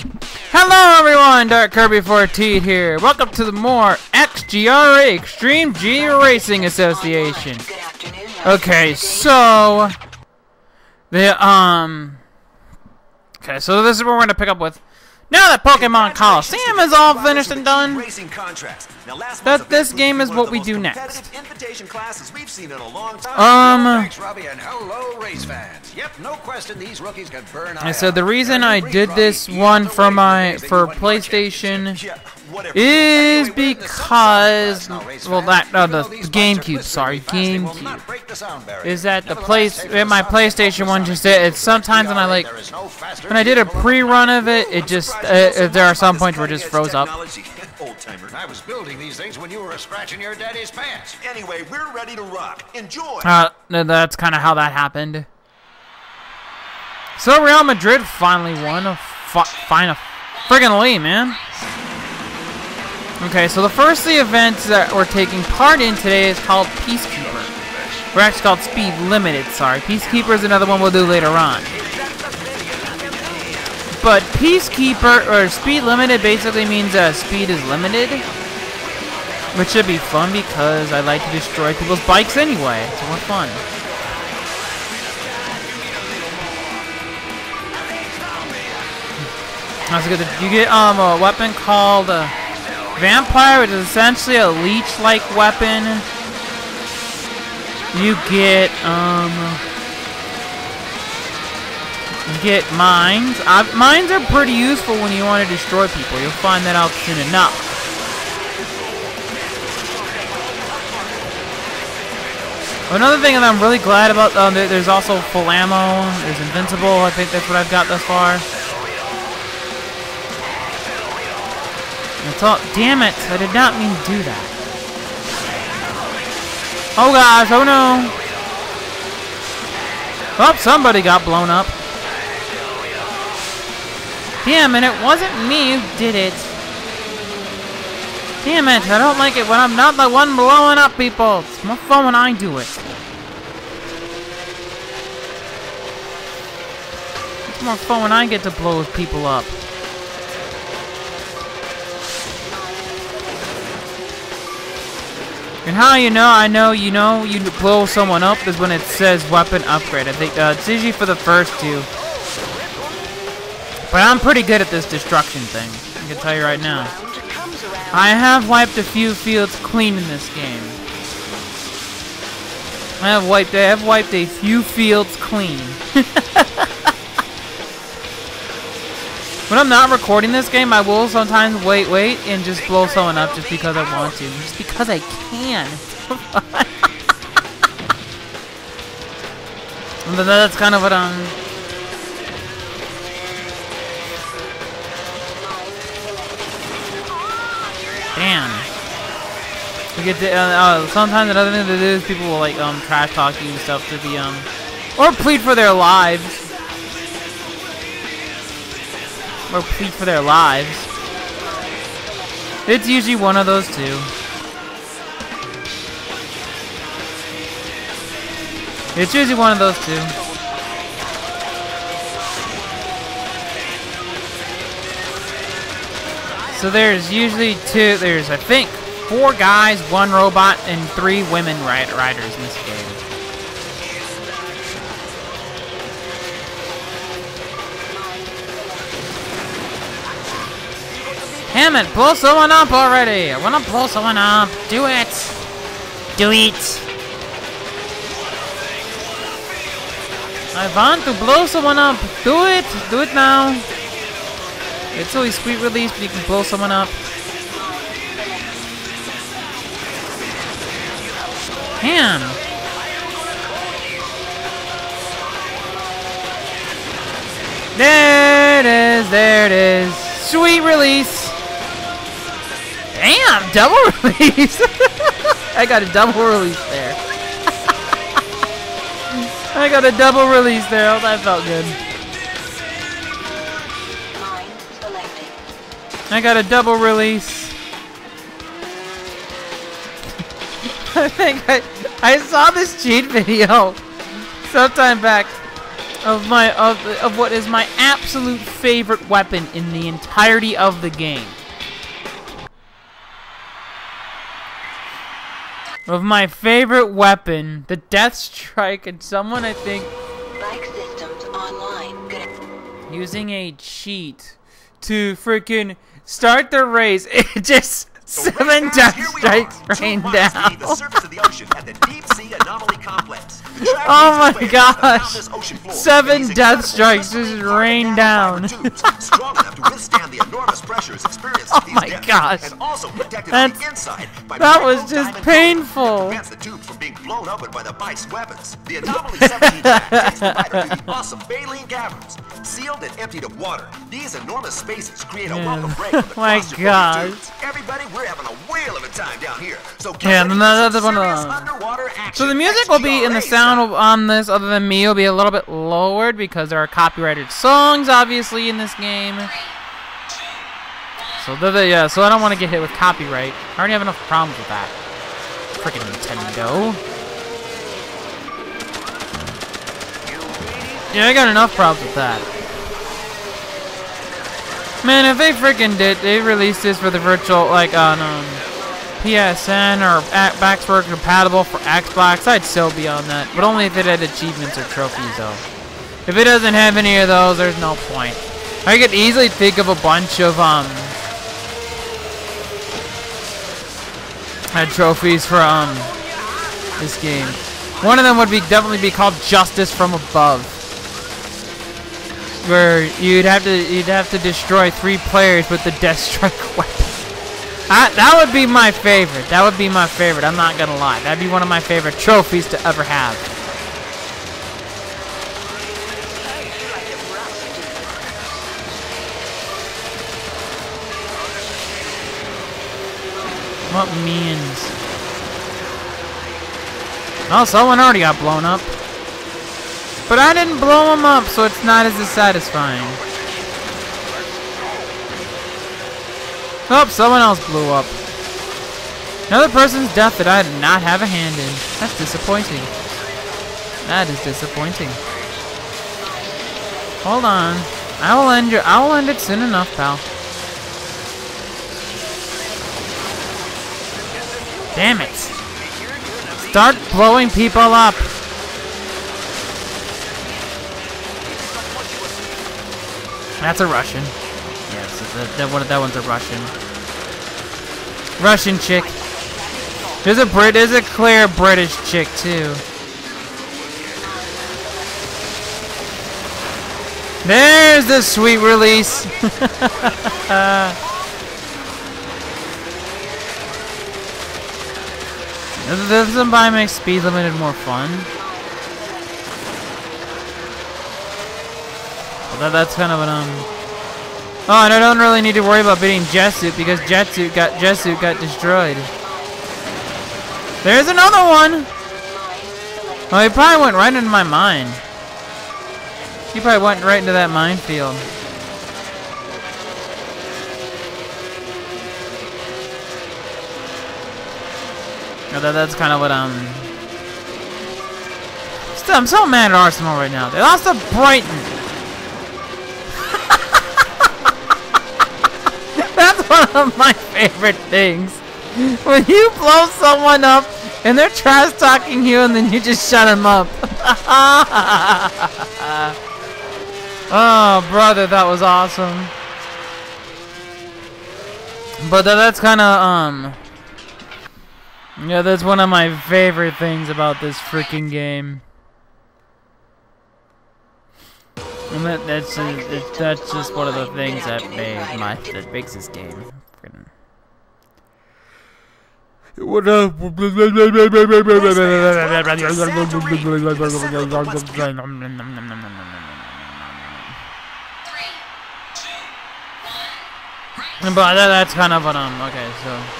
Hello everyone, Dark Kirby 14 here. Welcome to the more XGRA Extreme G Racing Association. Okay, so the um Okay, so this is what we're gonna pick up with. Now that Pokemon Colosseum is all finished and done, that this game is what we do next. Um, I said the reason I did this one for my for PlayStation is because well that no the GameCube sorry GameCube is that the place in my PlayStation one just it's sometimes when I like when I did a pre-run of it it just uh, there are some points where it just froze up. I was building these things when you were scratching your daddy's pants. Anyway, we're ready to rock. Enjoy. Uh, that's kind of how that happened. So Real Madrid finally won a fine a friggin' lead, man. Okay, so the first of the events that we're taking part in today is called Peacekeeper. We're actually called Speed Limited, sorry. Peacekeeper is another one we'll do later on. But Peacekeeper, or Speed Limited, basically means uh, speed is limited. Which should be fun because I like to destroy people's bikes anyway. It's more fun. That's good. You get um a weapon called uh, Vampire, is essentially a leech-like weapon. You get um get mines. Uh, mines are pretty useful when you want to destroy people. You'll find that out soon enough. Another thing that I'm really glad about, um, there's also full ammo. There's invincible. I think that's what I've got thus far. That's all. Damn it! I did not mean to do that. Oh gosh! Oh no! Oh, somebody got blown up. Damn, and it wasn't me who did it. Damn it, I don't like it when I'm not the one blowing up people. It's more fun when I do it. It's more fun when I get to blow people up. And how you know I know you know you blow someone up is when it says weapon upgrade. I think uh, it's usually for the first two. But I'm pretty good at this destruction thing. I can tell you right now. I have wiped a few fields clean in this game. I have wiped I have wiped a few fields clean. when I'm not recording this game, I will sometimes wait, wait, and just blow someone up just because I want to. Just because I can. but that's kind of what I'm Damn. We get to, uh, uh, sometimes another thing to do is people will like um trash talk you and stuff to the um or plead for their lives. Or plead for their lives. It's usually one of those two. It's usually one of those two. So there's usually two, there's I think four guys, one robot, and three women riders in this game. Damn it, blow someone up already! I wanna blow someone up! Do it! Do it! I want to blow someone up! Do it! Do it now! It's always sweet release, but you can blow someone up. Damn! There it is, there it is. Sweet release! Damn, double release! I got a double release there. I got a double release there. Oh, that felt good. I got a double release. I think I, I saw this cheat video sometime back. of my of of what is my absolute favorite weapon in the entirety of the game. Of my favorite weapon, the Death Strike, and someone I think Bike systems online. Good. using a cheat to freaking start the race. It just seven death strikes rain down. The surface of the ocean at the Deep Sea Anomaly Complex. Oh my gosh! Seven death strikes just rain down. Strong enough to withstand the enormous pressures experienced Oh these my gosh. And also protected on the That's- inside by that was just painful. coating that prevents the tubes from being blown open by the bike's weapons. The Anomaly 17 takes the rider through the awesome baleen caverns. Sealed and emptied of water, these enormous spaces create a welcome break My gosh. Everybody, we're having a whale of a time down here. So Yeah, ready no, that's some one of. So the music will be, in the sound on this, other than me, will be a little bit lowered because there are copyrighted songs, obviously, in this game. So the, the yeah, so I don't want to get hit with copyright. I already have enough problems with that. Freaking Nintendo. Yeah, I got enough problems with that. Man, if they freaking did, they released this for the virtual, like on um, PSN or backward compatible for Xbox, I'd still be on that. But only if it had achievements or trophies, though. If it doesn't have any of those, there's no point. I could easily think of a bunch of um uh, trophies for um this game. One of them would be definitely be called Justice from Above, where you'd have to you'd have to destroy three players with the Death Strike weapon. I, that would be my favorite. That would be my favorite. I'm not gonna lie. That'd be one of my favorite trophies to ever have. What means? Oh, someone already got blown up. But I didn't blow him up, so it's not as satisfying. Oh, someone else blew up. Another person's death that I did not have a hand in. That's disappointing. That is disappointing. Hold on. I will end your I will end it soon enough, pal. Damn it. Start blowing people up. That's a Russian. Yes, that, one, that one's a Russian. Russian chick. There's a Brit. There's a clear British chick too. There's the sweet release. This doesn't buy make speed limited more fun. That's kind of an um. Oh, and I don't really need to worry about beating Jetsuit because Jetsuit got Jetsuit got destroyed. There's another one. Oh, he probably went right into my mine. He probably went right into that minefield. Yeah, that, that's kind of what I'm. Still, I'm so mad at Arsenal right now. They lost to Brighton. one of my favorite things. When you blow someone up and they're trash talking you and then you just shut them up. oh, brother, that was awesome. But tha- that's kind of, um. Yeah, that's one of my favorite things about this freaking game. And that, that's just, that's just one of the things that made my that makes this game. What up? But that, that's kind of what um. Okay, so.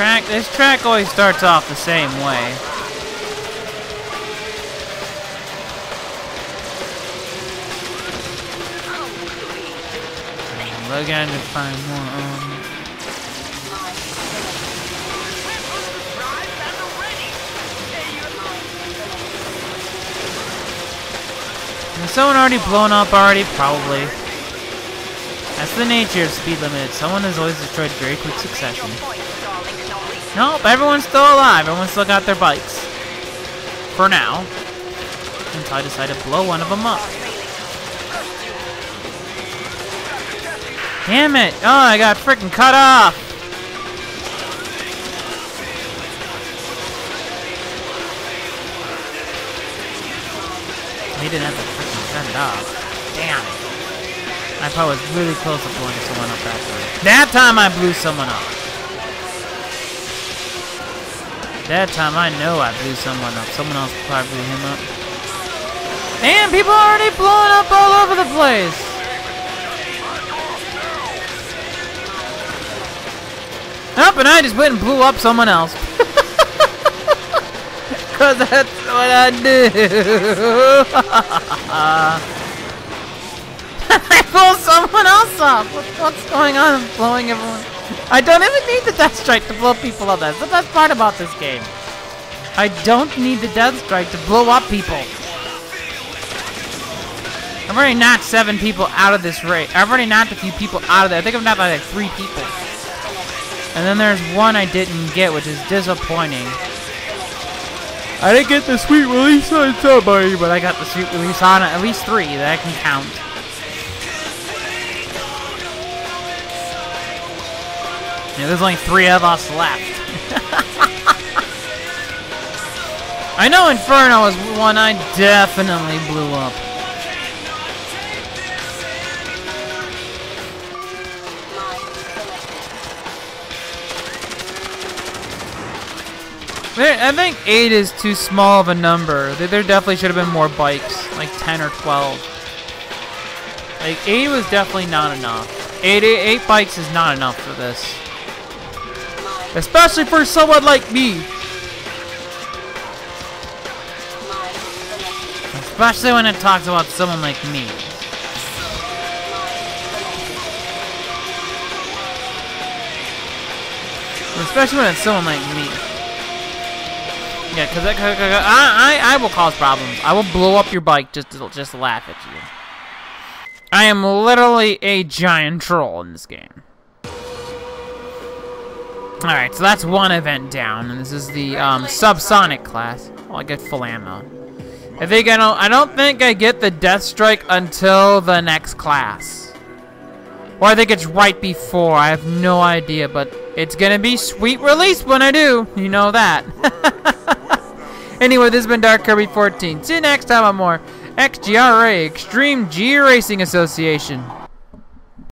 track, this track always starts off the same way. Look out to find more. Um, Is someone already blown up already? Probably. That's the nature of speed limit. Someone has always destroyed very quick succession. Nope, everyone's still alive. Everyone's still got their bikes. For now. Until I decide to blow one of them up. Damn it! Oh, I got freaking cut off! He didn't have to freaking cut it off. Damn it. I probably was really close to blowing someone up that time. That time I blew someone up. That time I know I blew someone up. Someone else probably blew him up. Damn, people are already blowing up all over the place! Up and I just went and blew up someone else. Cause that's what I do. I blew someone else up. what's going on? I'm blowing everyone. I don't even need the death strike to blow people up. That's the best part about this game. I don't need the death strike to blow up people. I've already knocked seven people out of this race. I've already knocked a few people out of there. I think I've knocked like three people. And then there's one I didn't get, which is disappointing. I didn't get the sweet release on somebody, but I got the sweet release on at least three that I can count. Yeah, there's only three of us left. I know Inferno was one I definitely blew up. I think 8 is too small of a number. There definitely should have been more bikes, like 10 or 12. Like, 8 was definitely not enough. 8, 8, 8 bikes is not enough for this. Especially for someone like me. Especially when it talks about someone like me. Especially when it's someone like me. Yeah, because I, I, I will cause problems. I will blow up your bike just to, just laugh at you. I am literally a giant troll in this game. Alright, so that's one event down, and this is the um, subsonic class. Oh, I get full ammo. I think I don't. I don't think I get the death strike until the next class, or I think it's right before. I have no idea, but it's gonna be sweet release when I do. You know that. Anyway, this has been Dark Kirby 14. See you next time on more XGRA Extreme G Racing Association.